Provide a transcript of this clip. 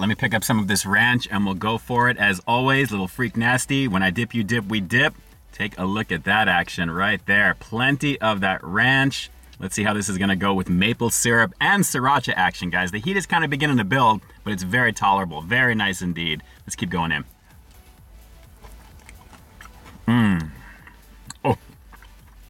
right, let me pick up some of this ranch and we'll go for it. As always, little freak nasty. When I dip, you dip, we dip. Take a look at that action right there. Plenty of that ranch. Let's see how this is gonna go with maple syrup and sriracha action, guys. The heat is kind of beginning to build, but it's very tolerable. Very nice indeed. Let's keep going in.